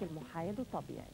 بشكل محايد وطبيعي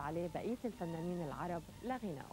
عليه بقية الفنانين العرب لغنائه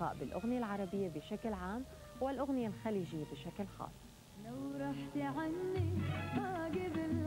اللقاء بالأغنية العربية بشكل عام والأغنية الخليجية بشكل خاص. لو رحت عني ما قبل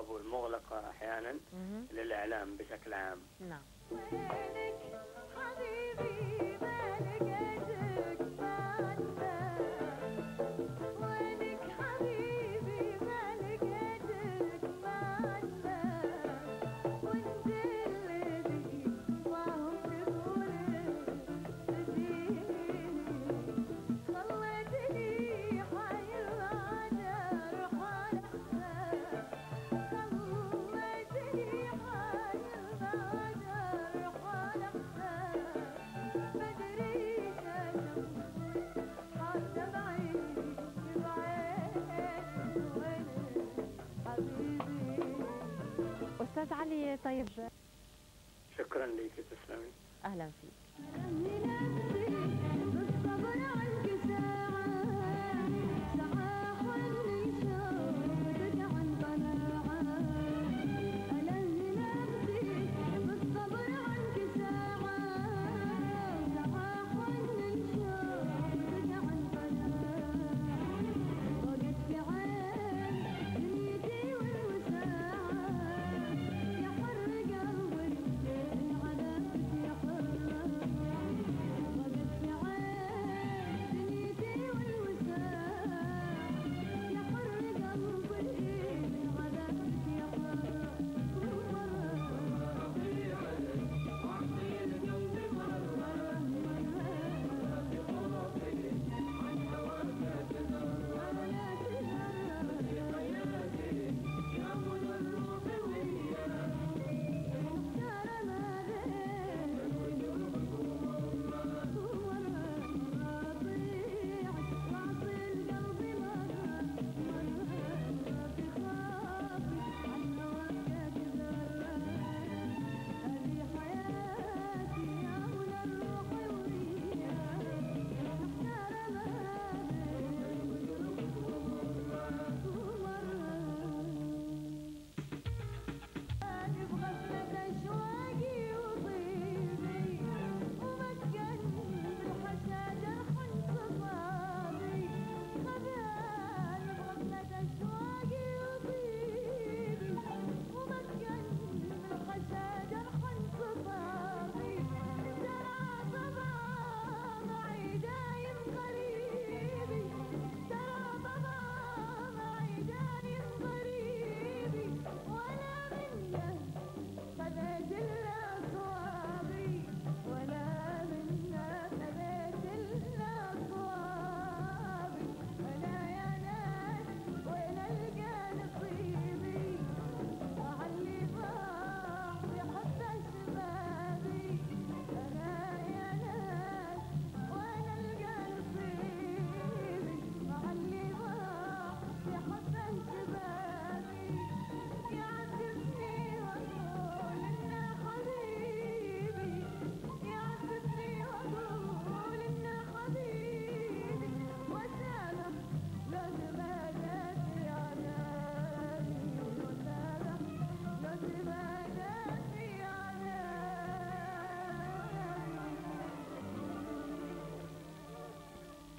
الابواب المغلقه أحيانا للإعلام بشكل عام. نعم. أستاذ علي طيب. شكرا لك تسلمي. أهلا فيك.